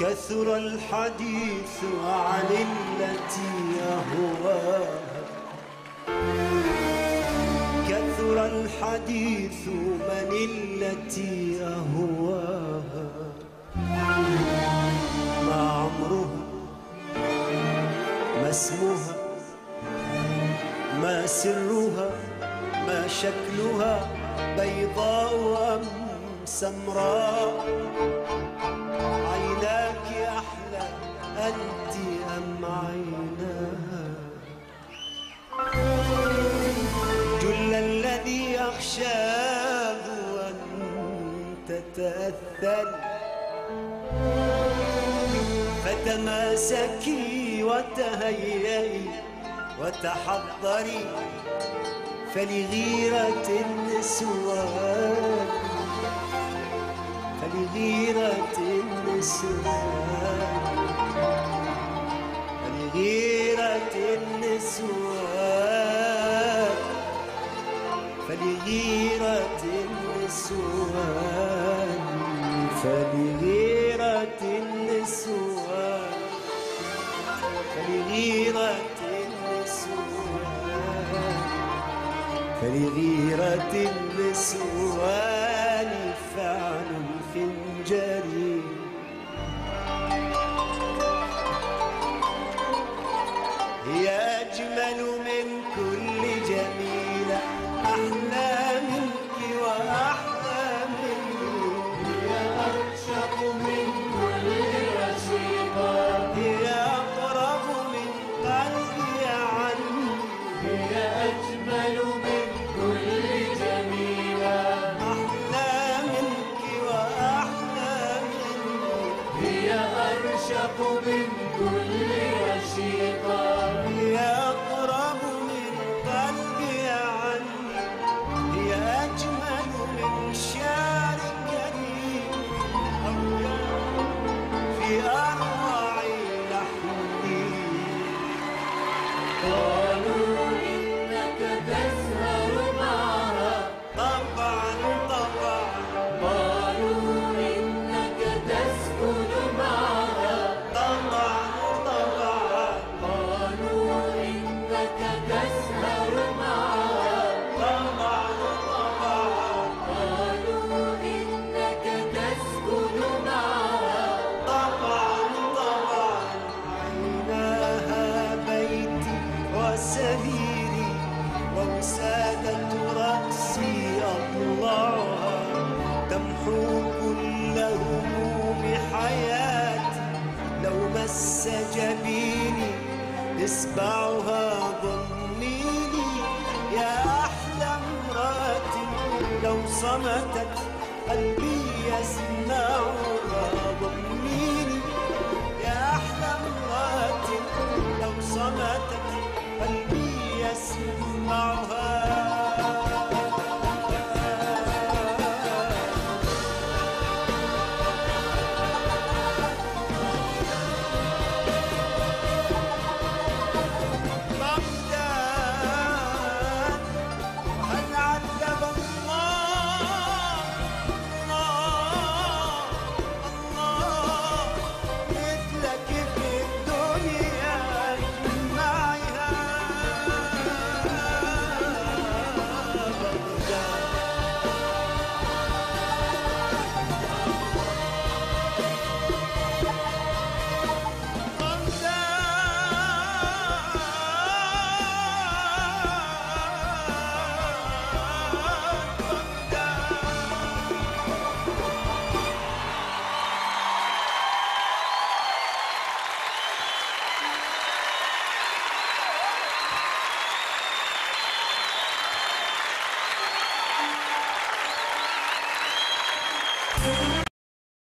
كثر الحديث عن التي أهواها كثر الحديث من التي أهواها ما عمرها ما اسمها؟ ما سرها؟ ما شكلها؟ بيضاء أم سمراء. عيناك أحلى أنت أم عيناها؟ جل الذي أخشاه أن تتأثر. فتماسكي وتهيئي وتحضري. فلغيرة النسوان فلغيرة النسوان فلغيرة النسوان فلغيرة النسوان فلغيرة النسوان أجمل من كل جميلة أحلى منك وأحلى منك هي أرشق من كل رشيقة هي أقرب من قلبي عني هي أجمل من كل جميلة أحلى منك وأحلى منك هي أرشق من كل تمحو كل هموم حياتي لو مس جبيني إصبعها ضميني يا أحلى امرأة لو صمتت قلبي يسمعها